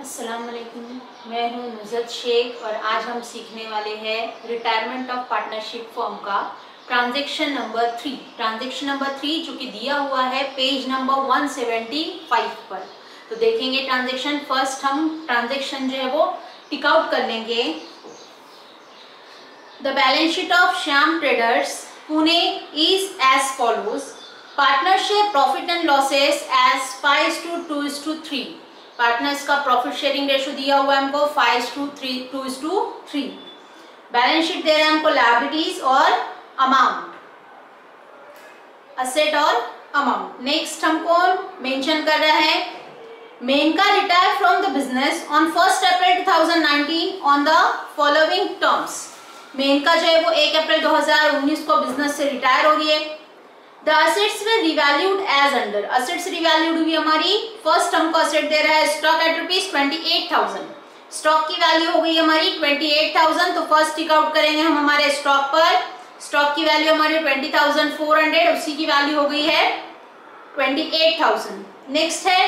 अस्सलाम वालेकुम मैं हूँ नुजत शेख और आज हम सीखने वाले हैं रिटायरमेंट ऑफ़ पार्टनरशिप फॉर्म का transaction number three transaction number three जो कि दिया हुआ है पेज नंबर 175 पर। तो देखेंगे ट्रांजेक्शन फ़र्स्ट हम ट्रांजेक्शन जो है वो टिक आउट कर लेंगे। The balance sheet of Shyam traders Pune is as follows partnership profit and losses as five to two is to three partners का प्रॉफिट शेयरिंग रेशो दिया हुआ है हमको five to three two is to three balance sheet दे रहे हैं हमको liabilities और amount asset और अमाउंट नेक्स्ट हमको मेंशन कर रहा है Menaka retire from the business on first April 2019 on the following terms Menaka जो है वो 1 अप्रैल 2019 को बिज़नेस से रिटायर हो रही है. The assets we revalued as under assets revalued हुई हमारी। फ़र्स्ट हमको असेट दे रहा है stock at rupees twenty eight thousand stock की वैल्यू हो गई हमारी ट्वेंटी एट थाउज़ेंड तो फ़र्स्ट टिक आउट करेंगे हम हमारे स्टॉक पर। स्टॉक की वैल्यू हमारी ट्वेंटी थाउज़ेंड फोर हंड्रेड उसी की वैल्यू हो गई है ट्वेंटी एट थाउज़ेंड नेक्स्ट है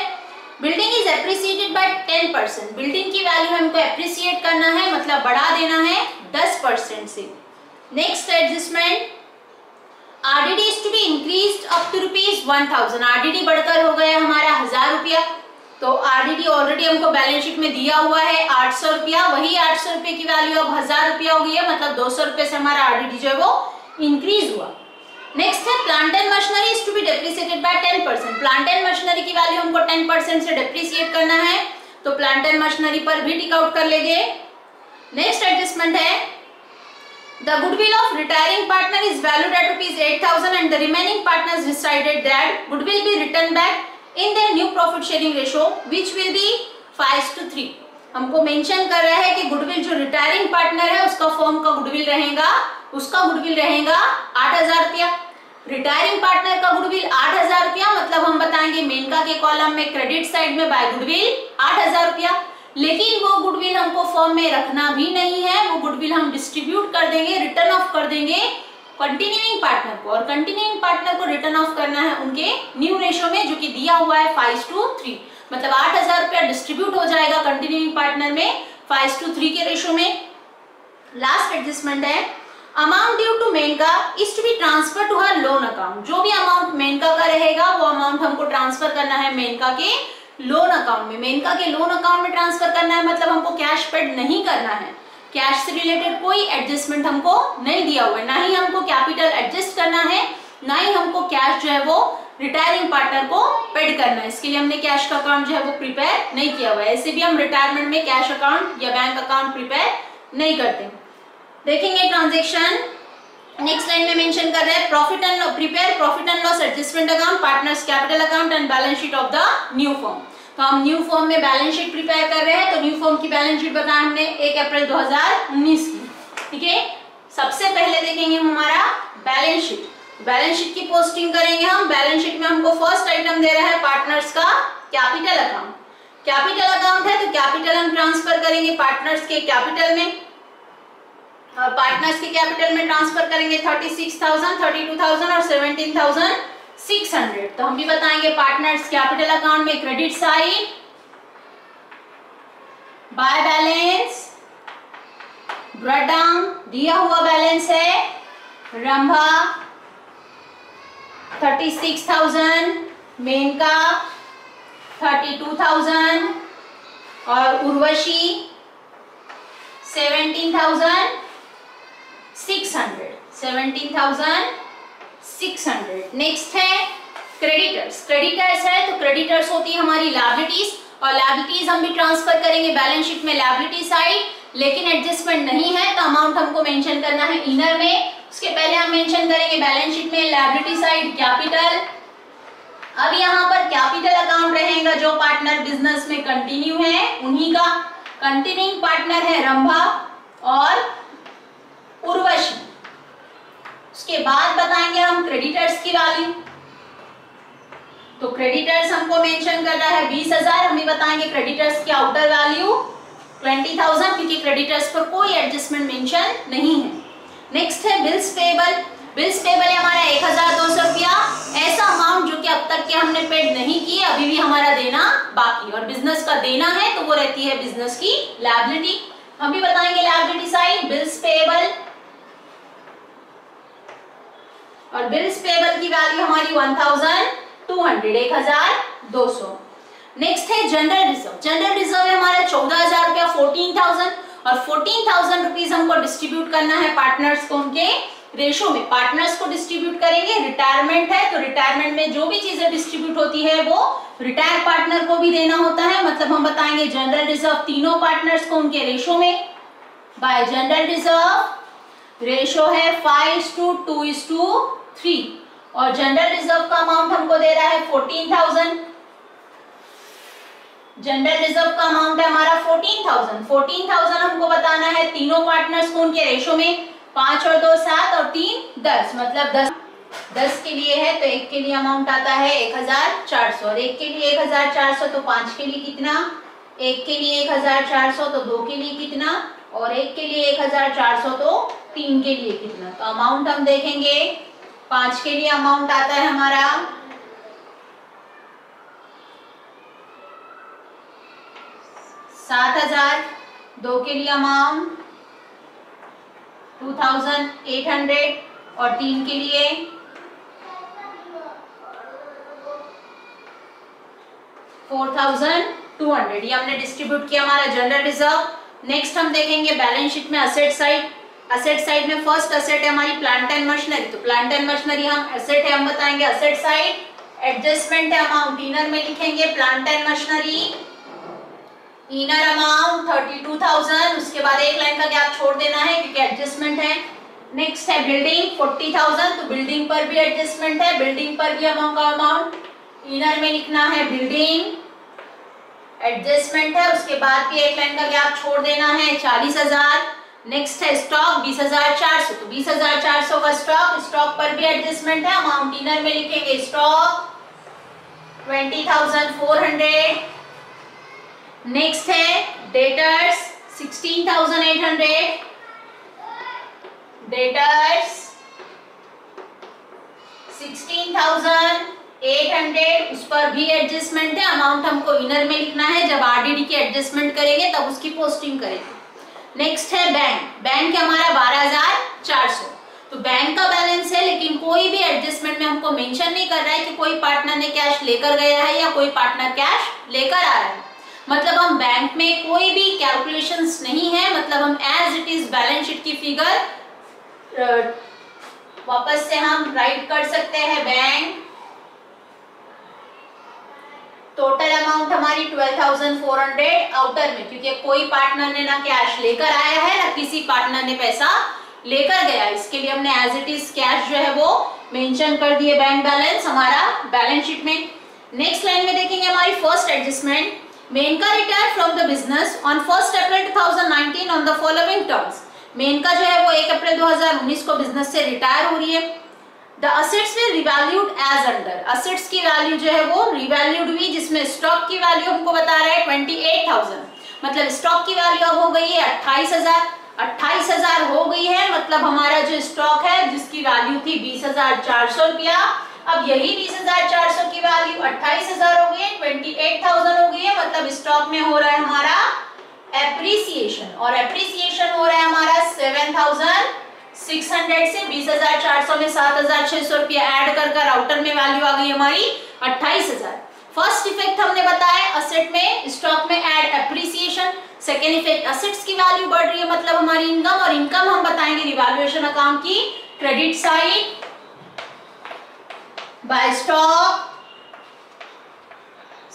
building is appreciated by ten percent building की वैल्यू हमको एप्रिसिएट करना है मतलब बढ़ा देना है दस परसेंट से। Next adjustment RDD is to be increase up to rupees one thousand RDD बढ़कर हो गया हमारा हज़ार रुपया। तो आरडीडी ऑलरेडी हमको बैलेंस शीट में दिया हुआ है आठ सौ रुपया। वही आठ सौ रुपये की वैल्यू अब हज़ार रुपया हो गई है मतलब दो सौ रुपये से हमारा आरडीडी जो है वो इंक्रीज हुआ। नेक्स्ट है plant and machinery is to be depreciated by ten percent plant and machinery की वैल्यू हमको टेन परसेंट से डेप्रिसिएट करना है। तो प्लांट एंड मशीनरी पर भी टिक आउट कर लेंगे। नेक्स्ट एडजस्टमेंट है The goodwill of retiring partner is valued at rupees 8000 and the remaining partners decided that goodwill be written back in their new profit sharing ratio which will be 5 to 3. हमको mention कर रहा है कि goodwill जो retiring partner है उसका firm का goodwill रहेगा उसका गुडविल रहेगा आठ हज़ार रुपया रिटायरिंग पार्टनर का गुडविल आठ हज़ार रुपया मतलब हम बताएँगे मेनका के कॉलम में क्रेडिट साइड में बाय गुडविल आठ हज़ार रुपया लेकिन वो गुडविल हमको फॉर्म में रखना भी नहीं है। वो गुडविल हम डिस्ट्रीब्यूट कर देंगे, रिटर्न ऑफ़ कर देंगे कंटिन्यूइंग पार्टनर को। और कंटिन्यूइंग पार्टनर को रिटर्न ऑफ़ करना है उनके न्यू रेशो में, जो कि दिया हुआ है फाइव टू थ्री। मतलब आठ हज़ार रुपया डिस्ट्रीब्यूट हो जाएगा कंटिन्यूइंग पार्टनर में फाइव टू थ्री के रेशो में। लास्ट एडजस्टमेंट है amount due to Menaka is to be transfer to her loan account जो भी अमाउंट मेनका का रहेगा, वो अमाउंट हमको ट्रांसफ़र करना है मेनका के लोन अकाउंट में। मेनका के लोन अकाउंट में ट्रांसफ़र करना है मतलब हमको कैश पेड नहीं करना है। कैश से रिलेटेड कोई एडजस्टमेंट हमको नहीं दिया हुआ है। ना ही हमको कैपिटल एडजस्ट करना है, ना ही हमको कैश जो है वो रिटायरिंग पार्टनर को पेड करना है। इसके लिए हमने कैश का अकाउंट जो है वो प्रिपेयर नहीं किया हुआ है। ऐसे भी हम रिटायरमेंट में कैश अकाउंट या बैंक अकाउंट प्रिपेयर नहीं करते। देखेंगे ट्रांजेक्शन नेक्स्ट लाइन में मेंशन कर रहे हैं profit and prepare profit and loss adjustment account partners capital account and balance sheet of the new form तो हम न्यू फॉर्म में बैलेंस शीट प्रिपेयर कर रहे हैं तो न्यू फॉर्म की बैलेंस शीट बताया हमने 1 अप्रैल 2019 की। ठीक है? सबसे पहले देखेंगे हमारा बैलेंस शीट बैलेंस शीट की पोस्टिंग करेंगे हम। बैलेंस शीट में हमको फ़र्स्ट आइटम दे रहा है पार्टनर्स का कैपिटल अकाउंट कैपिटल अकाउंट है तो कैपिटल हम ट्रांसफ़र करेंगे पार्टनर्स के कैपिटल में। पार्टनर्स के कैपिटल में ट्रांसफ़र करेंगे 36,000, 32,000 और 17,600 तो हम भी बताएँगे पार्टनर्स कैपिटल अकाउंट में credit side by balance bread दिया हुआ बैलेंस है। रंभा 36,000 मेनका 32,000 और उर्वशी 17,000 600 17,600 नेक्स्ट है क्रेडिटर्स क्रेडिटर्स है तो क्रेडिटर्स होती है हमारी लाइबिलिटीज और लाइबिलिटीज हम भी ट्रांसफ़र करेंगे बैलेंस शीट में लाइबिलिटी साइड लेकिन एडजस्टमेंट नहीं है तो अमाउंट हमको मेंशन करना है इनर में। उसके पहले हम मेंशन करेंगे बैलेंस शीट में लाइबिलिटी साइड कैपिटल अब यहाँ पर कैपिटल अकाउंट रहेगा जो पार्टनर बिज़नेस में कंटिन्यू है उन्हीं का। कंटिन्यूइंग पार्टनर है रंभा और उर्वशी। उसके बाद बताएँगे हम क्रेडिटर्स की वैल्यू तो क्रेडिटर्स हमको मेंशन कर रहा है बीस हज़ार, हम बताएँगे क्रेडिटर्स की आउटर वैल्यू ट्वेंटी थाउज़ेंड क्योंकि क्रेडिटर्स पर कोई एडजस्टमेंट मेंशन नहीं है। नेक्स्ट है बिल्स पेबल बिल्स पेबल है हमारा एक हज़ार दो सौ रुपया। ऐसा अमाउंट जो कि अब तक के हमने पेड नहीं किए अभी भी हमारा देना बाकी और बिज़नेस का देना है तो वो रहती है बिज़नेस की लाइबिलिटी हम भी बताएँगे लाइबिलिटी साइड बिल्स पेबल और बिल्स पेबल की वैल्यू हमारी वन थाउज़ेंड टू हंड्रेड एक हज़ार दो सौ। नेक्स्ट है जनरल रिज़र्व जनरल रिज़र्व है हमारा चौदह हज़ार रुपया फोर्टीन थाउज़ेंड और फोर्टीन थाउज़ेंड रुपीज़ हमको डिस्ट्रीब्यूट करना है पार्टनर्स को उनके रेशो में। पार्टनर्स को डिस्ट्रीब्यूट करेंगे रिटायरमेंट है तो रिटायरमेंट में जो भी चीज़ें डिस्ट्रीब्यूट होती है, वो रिटायर पार्टनर को भी देना होता है। मतलब हम बताएँगे जनरल रिज़र्व तीनों पार्टनर्स को उनके रेशो में। बाय जनरल रिज़र्व रेशो है five to two is to three और जनरल रिज़र्व का अमाउंट हमको दे रहा है फोर्टीन थाउज़ेंड जनरल रिज़र्व का अमाउंट है हमारा फोर्टीन थाउज़ेंड फोर्टीन थाउज़ेंड हमको बताना है तीनों पार्टनर्स को उनके रेशो में, पाँच और दो सात और तीन दस. मतलब दस दस के लिए है तो एक के लिए अमाउंट आता है एक हज़ार चार सौ. और एक के लिए एक हज़ार चार सौ तो पाँच के लिए कितना? एक के लिए एक हज़ार चार सौ तो दो के लिए कितना? और एक के लिए एक हज़ार चार सौ तो तीन के लिए कितना? तो अमाउंट हम देखेंगे पाँच के लिए अमाउंट आता है हमारा। सात हज़ार, दो के लिए amount two thousand eight hundred और तीन के लिए। फोर थाउज़ेंड टू हंड्रेड ये हमने डिस्ट्रीब्यूट किया हमारा जनरल रिज़र्व नेक्स्ट हम देखेंगे बैलेंस शीट में असेट साइड असेट साइड में फ़र्स्ट असेट है, हमारी प्लांट एंड मशीनरी तो प्लांट एंड मशीनरी हम असेट है, हम बताएँगे असेट साइड एडजस्टमेंट है अमाउंट इनर में लिखेंगे plant and machinery inner amount thirty two thousand उसके बाद एक लाइन का गैप छोड़ देना है क्योंकि एडजस्टमेंट है। नेक्स्ट है बिल्डिंग फोर्टी थाउज़ेंड तो बिल्डिंग पर भी एडजस्टमेंट है बिल्डिंग पर भी अमाउंट का अमाउंट इनर में लिखना है बिल्डिंग एडजस्टमेंट है, उसके बाद भी एक लाइन का गैप छोड़ देना है, चालीस हज़ार। नेक्स्ट है स्टॉक बीस हज़ार चार सौ। तो बीस हज़ार चार सौ का स्टॉक स्टॉक पर भी एडजस्टमेंट है। अमाउंट इनर में लिखेंगे stock twenty thousand four hundred next है debtors sixteen thousand eight hundred debtors sixteen thousand eight hundred उस पर भी एडजस्टमेंट है। अमाउंट हमको इनर में लिखना है। जब आरडीडी की एडजस्टमेंट करेंगे, तब उसकी पोस्टिंग करेंगे। नेक्स्ट है बैंक बैंक है हमारा बारह हज़ार चार सौ। तो बैंक का बैलेंस है, लेकिन कोई भी एडजस्टमेंट में हमको मेंशन नहीं कर रहा है कि कोई पार्टनर ने कैश लेकर गया है या कोई पार्टनर कैश लेकर आ रहा है। मतलब हम बैंक में कोई भी कैलकुलेशंस नहीं है मतलब हम as it is balance sheet की फिगर वापस से हम राइट कर सकते हैं बैंक टोटल अमाउंट हमारी 12,400 आउटर में क्योंकि कोई पार्टनर ने ना कैश लेकर आया है ना किसी पार्टनर ने पैसा लेकर गया इसके लिए हमने एज इट इज़ कैश जो है वो मेंशन कर दिए बैंक बैलेंस हमारा बैलेंस शीट में। नेक्स्ट लाइन में देखेंगे हमारी first adjustment Menaka retire from the business on first April 2019 on the following terms Menaka जो है वो 1 अप्रैल 2019 को बिज़नेस से रिटायर हो रही है। The assets will revalued as under assets की वैल्यू जो है वो रिवैल्यूड हुई, जिसमें स्टॉक की वैल्यू हमको बता रहा है ट्वेंटी एट थाउज़ेंड मतलब स्टॉक की वैल्यू अब हो गई है अट्ठाईस हज़ार. अट्ठाईस हज़ार हो गई है मतलब हमारा जो स्टॉक है, जिसकी वैल्यू थी बीस हज़ार चार सौ रुपया, अब यही बीस हज़ार चार सौ की वैल्यू अट्ठाईस हज़ार हो गई है ट्वेंटी एट थाउज़ेंड हो गई है मतलब स्टॉक में हो रहा है हमारा एप्रिसिएशन और एप्रिसिएशन हो रहा है हमारा सेवन थाउज़ेंड सिक्स हंड्रेड से बीस हज़ार चार सौ में सात हज़ार छह सौ रुपया एड कर कर आउटर में वैल्यू आ गई हमारी अट्ठाईस हज़ार। फ़र्स्ट इफ़ेक्ट हमने बताया, असेट में, स्टॉक में add appreciation second effect assets की वैल्यू बढ़ रही है मतलब हमारी इनकम और इनकम हम बताएँगे रिवैल्यूएशन अकाउंट की। Credit side by stock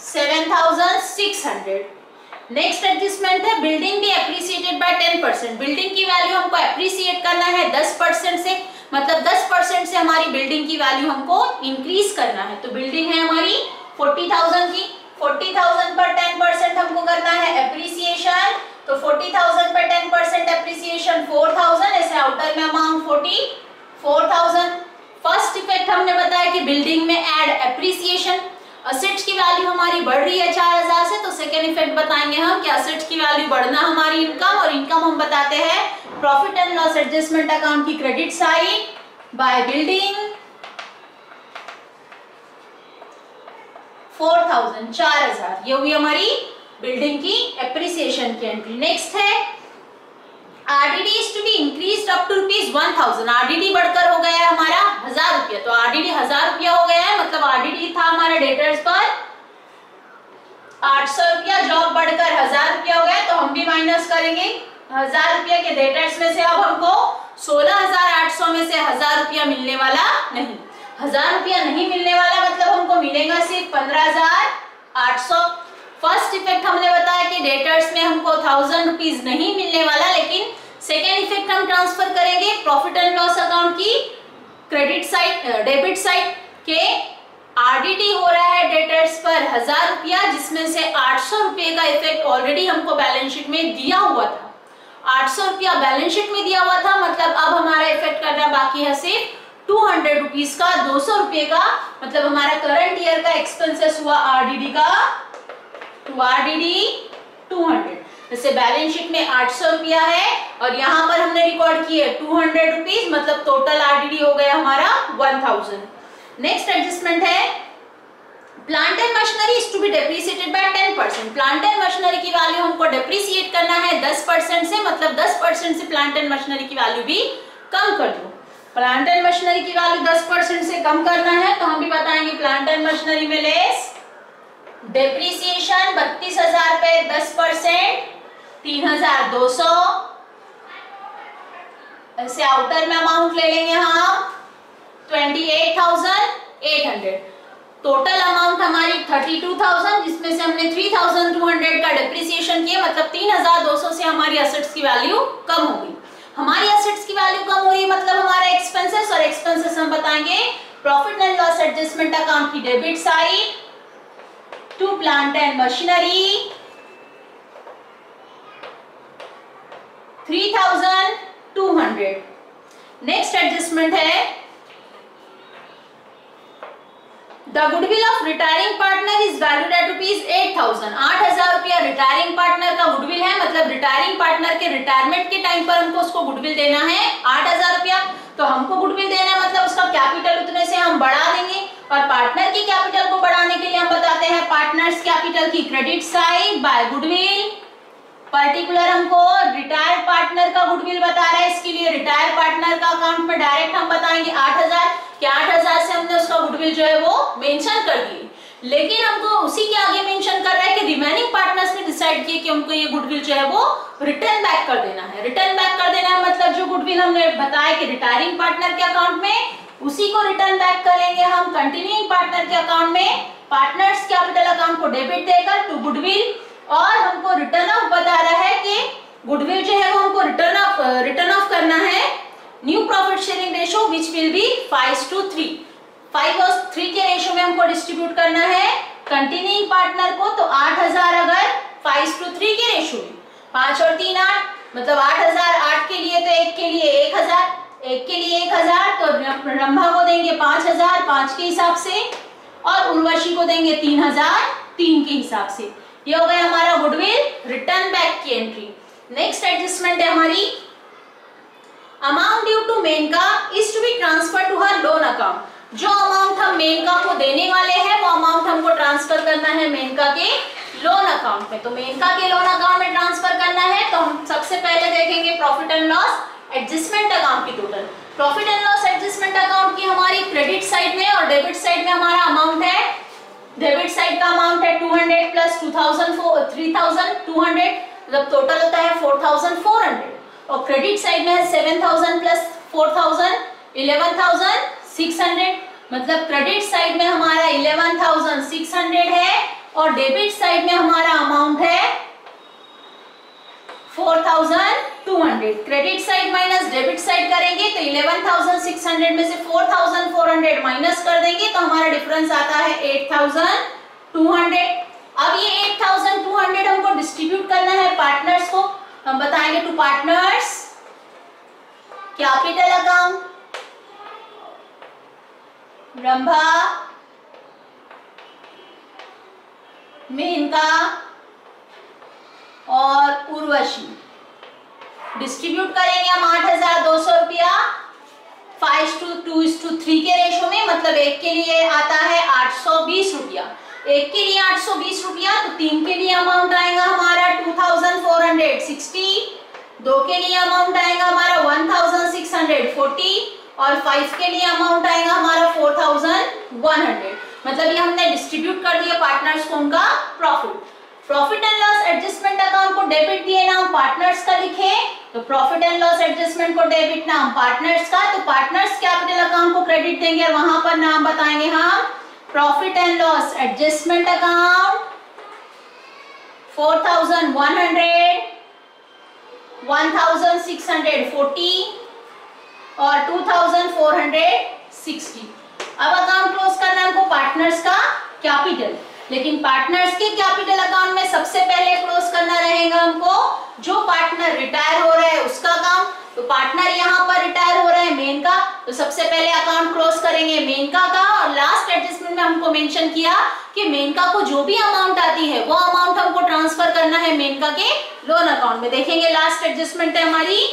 7600 next adjustment है बिल्डिंग भी एप्रिसिएटेड बाय 10 परसेंट बिल्डिंग की वैल्यू हमको एप्रिसिएट करना है 10 परसेंट से मतलब 10 परसेंट से हमारी बिल्डिंग की वैल्यू हमको इंक्रीज करना है। तो बिल्डिंग है हमारी 40,000 की। 40,000 पर 10 परसेंट हमको करना है एप्रिसिएशन तो 40,000 पर 10 परसेंट एप्रिसिएशन 4,000 ऐसे आउटर में अमाउंट 44,000 फ़र्स्ट इफ़ेक्ट हमने बताया कि बिल्डिंग में एड एप्रिसिएशन असेट्स की वैल्यू हमारी बढ़ रही है चार हज़ार से तो सेकेंड इफ़ेक्ट बताएँगे हम कि असेट्स की वैल्यू बढ़ना हमारी इनकम और इनकम हम बताते हैं। Profit and loss adjustment account की credit side by building four thousand चार हज़ार। ये हुई हमारी बिल्डिंग की एप्रिसिएशन की एंट्री नेक्स्ट है RDD is to be increase up to rupees one thousand RDD बढ़कर हो गया है हमारा हज़ार रुपया। तो आरडीडी हज़ार रुपया हो गया है मतलब आरडीडी था हमारा डेटर्स पर। आठ सौ रुपया जॉब बढ़कर हज़ार रुपया हो गया तो हम भी माइनस करेंगे। हज़ार रुपया के डेटर्स में से अब हमको सोलह हज़ार आठ सौ में से हज़ार रुपया मिलने वाला नहीं। हज़ार रुपया नहीं मिलने वाला मतलब हमको मिलेगा सिर्फ़ पंद्रह हज़ार आठ सौ। फ़र्स्ट इफ़ेक्ट हमने बताया कि डेटर्स में हमको थाउज़ेंड रुपीज़ नहीं मिलने वाला, लेकिन सेकेंड इफ़ेक्ट हम ट्रांसफ़र करेंगे प्रॉफिट एंड लॉस अकाउंट की क्रेडिट साइड डेबिट साइड के आरडीटी हो रहा है डेटर्स पर हज़ार रुपया, जिसमें से आठ सौ रुपये का इफ़ेक्ट ऑलरेडी हमको बैलेंस शीट में दिया हुआ था। आठ सौ रुपया बैलेंस शीट में दिया हुआ था मतलब अब हमारा इफ़ेक्ट करना बाकी है सिर्फ़ टू हंड्रेड रुपीज़ का, दो सौ रुपये का मतलब हमारा करंट ईयर का एक्सपेंसेस हुआ आरडीडी का टू आरडीडी टू हंड्रेड जैसे बैलेंस शीट में आठ सौ रुपया है और यहाँ पर हमने रिकॉर्ड किए टू हंड्रेड रुपीज़ मतलब टोटल आरडीडी हो गया हमारा वन थाउज़ेंड नेक्स्ट एडजस्टमेंट है plant and machinery is to be depreciated by 10 percent plant and machinery की वैल्यू हमको डेप्रिसिएट करना है 10 परसेंट से मतलब 10 परसेंट से प्लांट एंड मशीनरी की वैल्यू भी कम कर दो। प्लांट एंड मशीनरी की वैल्यू 10 परसेंट से कम करना है तो हम भी बताएँगे प्लांट एंड मशीनरी में लेस डेप्रिसिएशन बत्तीस हज़ार पे दस परसेंट, तीन हज़ार दो सौ। ऐसे आउटर में अमाउंट ले लेंगे हम twenty eight thousand eight hundred total amount हमारी थर्टी टू थाउज़ेंड जिसमें से हमने थ्री थाउज़ेंड टू हंड्रेड का डिप्रिसिएशन किया मतलब तीन हज़ार दो सौ से हमारी असेट्स की वैल्यू कम हो गई हमारी असेट्स की वैल्यू कम हो रही मतलब हमारे एक्सपेंसेस और एक्सपेंसेस हम बताएँगे। Profit and loss adjustment account की debit side machinery. Three thousand two hundred. Next adjustment है the goodwill of retiring partner is valued at rupees eight thousand आठ हज़ार रुपया रिटायरिंग पार्टनर का गुडविल है मतलब रिटायरिंग पार्टनर के रिटायरमेंट के टाइम पर हमको उसको गुडविल देना है, आठ हज़ार रुपया। तो हमको गुडविल देना है मतलब उसका कैपिटल उतने से हम बढ़ा देंगे। और पार्टनर की कैपिटल को बढ़ाने के लिए हम बताते हैं पार्टनर्स कैपिटल की credit side by goodwill particular हमको रिटायर पार्टनर का गुडविल बता रहा है, इसके लिए रिटायर पार्टनर का अकाउंट में डायरेक्ट हम बताएँगे आठ हज़ार, कि आठ हज़ार से हमने उसका गुडविल जो है वो मेंशन कर दिए। लेकिन हमको उसी के आगे मेंशन कर रहा है कि रिमेनिंग पार्टनर्स ने डिसाइड किया कि हमको ये गुडविल जो है वो रिटर्न बैक कर देना है। रिटर्न बैक कर देना है मतलब जो गुडविल हमने बताया कि रिटायरिंग पार्टनर के अकाउंट में, उसी को रिटर्न बैक करेंगे हम। कंटिन्यूइंग पार्टनर के अकाउंट में पार्टनर्स कैपिटल अकाउंट को डेबिट देकर टू गुडविल और हमको रिटर्न ऑफ़ बता रहा है कि गुडविल जो है वो हमको रिटर्न ऑफ़ रिटर्न ऑफ़ करना है। New profit sharing ratio which will be five to three five और थ्री के रेशो में हमको डिस्ट्रीब्यूट करना है कंटिन्यूइंग पार्टनर को तो आठ हज़ार अगर फाइव टू थ्री के रेशो में। पाँच और तीन आठ मतलब आठ हज़ार आठ के लिए तो एक के लिए एक हज़ार, एक के लिए एक हज़ार तो रंभा को देंगे पाँच हज़ार, पाँच के हिसाब से, और उर्वशी को देंगे तीन हज़ार, तीन के हिसाब से। ये हो गया हमारा गुडविल रिटर्न बैक की एंट्री नेक्स्ट एडजस्टमेंट है हमारी amount due to Menaka is to be transfer to her loan account जो अमाउंट हम मेनका को देने वाले हैं, वो अमाउंट हमको ट्रांसफ़र करना है मेनका के लोन अकाउंट में. तो मेनका के लोन अकाउंट में ट्रांसफ़र करना है तो हम सबसे पहले देखेंगे profit and loss adjustment account की total profit and loss adjustment account की हमारी क्रेडिट साइड में और डेबिट साइड में हमारा अमाउंट है डेबिट साइड का अमाउंट है 200 प्लस 2000 3200 मतलब टोटल होता है 4400 और क्रेडिट साइड में है 7000 प्लस 4000 11600 मतलब क्रेडिट साइड में हमारा 11600 है और डेबिट साइड में हमारा अमाउंट है 4200 credit side minus debit side करेंगे तो 11600 में से 4400 माइनस कर देंगे तो हमारा डिफरेंस आता है 8200 अब ये 8200 हमको डिस्ट्रीब्यूट करना है पार्टनर्स को। हम बताएँगे to partners capital account Brahma Menaka और उर्वशी। डिस्ट्रीब्यूट करेंगे हम आठ हज़ार दो सौ रुपया। Five two two is two three के रेशो में मतलब एक के लिए आता है आठ सौ बीस रुपया। एक के लिए आठ सौ बीस रुपया तो तीन के लिए अमाउंट आएगा हमारा two thousand four hundred sixty दो के लिए अमाउंट आएगा हमारा one thousand six hundred forty और फाइव के लिए अमाउंट आएगा हमारा फोर थाउज़ेंड वन हंड्रेड मतलब ये हमने डिस्ट्रीब्यूट कर दिया पार्टनर्स को उनका profit profit and loss adjustment account को डेबिट दिए नाम पार्टनर्स का लिखे। तो प्रॉफिट एंड लॉस एडजस्टमेंट को डेबिट नाम पार्टनर्स का तो पार्टनर्स कैपिटल अकाउंट को क्रेडिट देंगे और वहाँ पर नाम बताएँगे हम profit and loss adjustment account four thousand one hundred one thousand six hundred forty और two thousand four hundred sixty अब अकाउंट क्लोज करना हमको पार्टनर्स का कैपिटल लेकिन पार्टनर्स के कैपिटल अकाउंट में सबसे पहले क्लोज करना रहेगा हमको। जो पार्टनर रिटायर हो रहा है, उसका अकाउंट तो पार्टनर यहाँ पर रिटायर हो रहा है मेन का तो सबसे पहले अकाउंट क्लोज करेंगे मेनका का और लास्ट एडजस्टमेंट में हमको मेंशन किया कि मेनका को जो भी अमाउंट आती है, वो अमाउंट हमको ट्रांसफ़र करना है मेनका के लोन अकाउंट में। देखेंगे लास्ट एडजस्टमेंट है हमारी।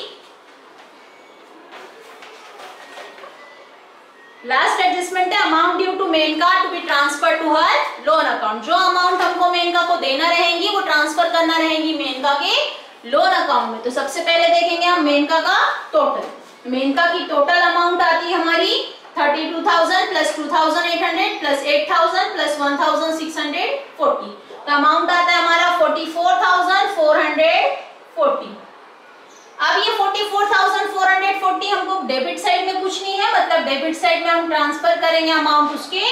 लास्ट एडजस्टमेंट है amount due to Menaka to be transfer to her loan account जो अमाउंट हमको मेनका को देना रहेंगी वो ट्रांसफ़र करना रहेंगी मेनका के लोन अकाउंट में. तो सबसे पहले देखेंगे हम मेनका का टोटल मेनका की टोटल अमाउंट आती है हमारी thirty two thousand plus two thousand eight hundred plus eight thousand plus one thousand six hundred forty तो अमाउंट आता है हमारा forty four thousand four hundred forty अब ये 44,440 हमको डेबिट साइड में कुछ नहीं है मतलब डेबिट साइड में हम ट्रांसफ़र करेंगे अमाउंट उसके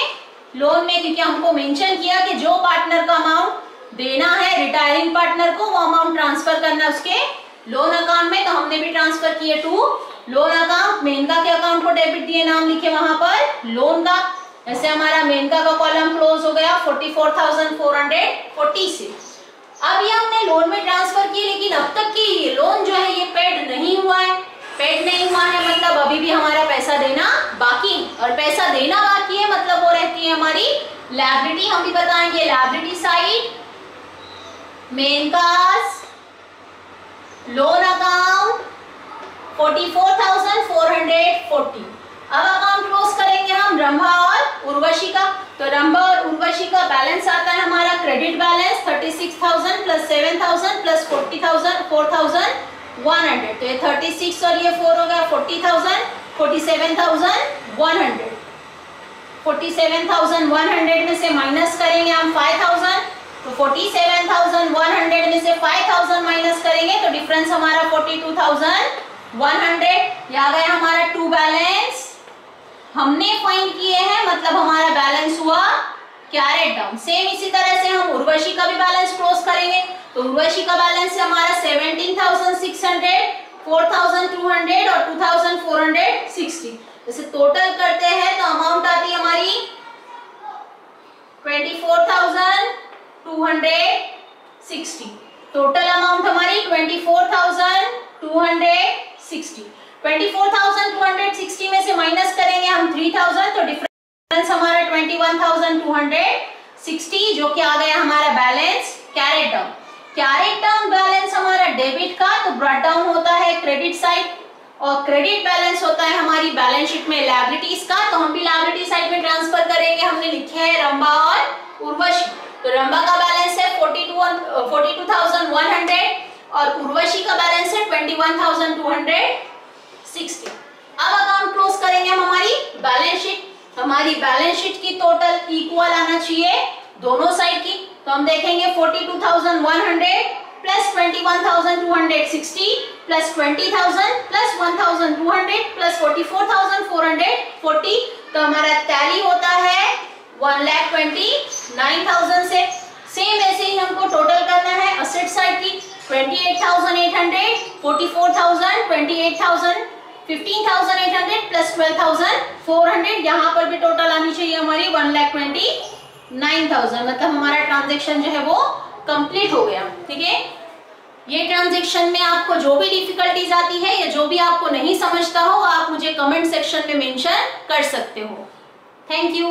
लोन में क्योंकि हमको मेंशन किया कि जो पार्टनर का अमाउंट देना है रिटायरिंग पार्टनर को वो अमाउंट ट्रांसफ़र करना उसके लोन अकाउंट में। तो हमने भी ट्रांसफ़र किए टू लोन अकाउंट मेनका के अकाउंट को डेबिट दिए? नाम लिखे वहाँ पर लोन का। ऐसे हमारा मेनका का कॉलम क्लोज हो गया 44,440 से। अब ये हमने लोन में ट्रांसफ़र किए लेकिन अब तक की लोन जो है ये पेड नहीं हुआ है। पेड नहीं हुआ है मतलब अभी भी हमारा पैसा देना बाकी, और पैसा देना बाकी है मतलब वो रहती है हमारी लाइबिलिटी हम भी बताएँगे liability side Menaka's loan account forty four thousand four hundred forty अब अकाउंट क्लोज करेंगे हम रंभा और उर्वशी का। तो रंभा और उर्वशी का बैलेंस आता है हमारा credit balance thirty six thousand plus seven thousand plus forty thousand four thousand one hundred तो ये थर्टी सिक्स और ये फोर हो गया forty thousand forty seven thousand one hundred forty seven thousand one hundred में से माइनस करेंगे हम फाइव थाउज़ेंड तो forty seven thousand one hundred में से फाइव थाउज़ेंड माइनस करेंगे तो डिफरेंस हमारा forty two thousand one hundred आ गया हमारा टू बैलेंस हमने फाइंड किए हैं मतलब हमारा बैलेंस हुआ कैरेट डाउन सेम इसी तरह से हम उर्वशी का भी बैलेंस क्लोज करेंगे। तो उर्वशी का बैलेंस है हमारा seventeen thousand six hundred four thousand two hundred और two thousand four hundred sixty जैसे टोटल करते हैं तो अमाउंट आती है हमारी twenty four thousand two hundred sixty total amount हमारी twenty four thousand two hundred sixty 24,260 में से माइनस करेंगे हम 3,000 तो डिफरेंस हमारा 21,260 जो कि आ गया हमारा balance carried down carried down balance हमारा डेबिट का तो ब्रॉड डाउन होता है क्रेडिट साइड और क्रेडिट बैलेंस होता है हमारी बैलेंस शीट में लाइबिलिटीज का तो हम भी लाइबिलिटी साइड में ट्रांसफ़र करेंगे. हमने लिखे है रंबा और उर्वशी. तो रंबा का बैलेंस है 42 42,100 और उर्वशी का बैलेंस है 21,200 सिक्सटी अब अकाउंट क्लोज करेंगे हम हमारी बैलेंस शीट हमारी बैलेंस शीट की टोटल इक्वल आना चाहिए दोनों साइड की। तो हम देखेंगे 42,100 प्लस 21,260 प्लस 20,000 प्लस 1,200 प्लस 44,440 तो हमारा टैली होता है 1,29,000 से। सेम ऐसे ही हमको टोटल करना है असेट साइड की। 28,800 44,000 28,000 15,800 प्लस 12,400 यहाँ पर भी टोटल आनी चाहिए हमारी one lakh twenty nine thousand मतलब हमारा ट्रांजेक्शन जो है वो कंप्लीट हो गया। ठीक है? ये ट्रांजेक्शन में आपको जो भी डिफिकल्टीज आती है या जो भी आपको नहीं समझता हो आप मुझे कमेंट सेक्शन में मेंशन कर सकते हो। Thank you